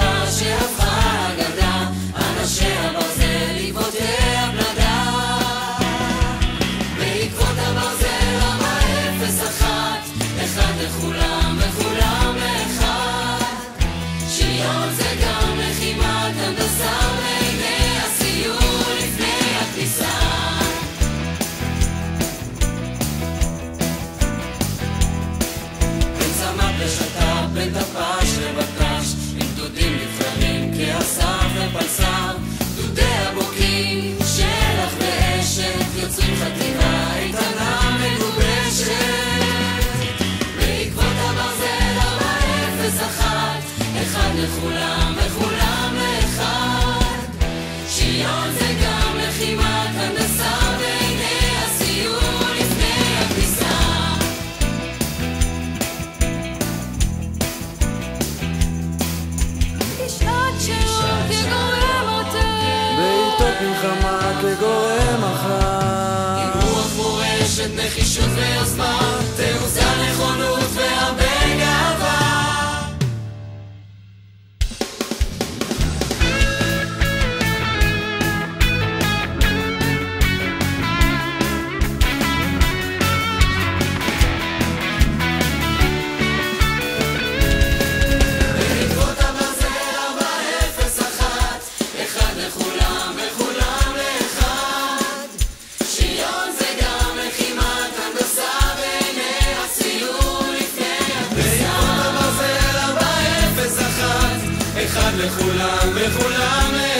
משפחה שהפכה אגדה, אנשיה ברזל עקבותיה בלדה. בעקבות הברזל אמרה אפס אחת, אחד לכולם וכולם לאחד. שריון זה גם דורשת נחישות ויוזמה, תעוזה נכונות אחת, אחד לכולם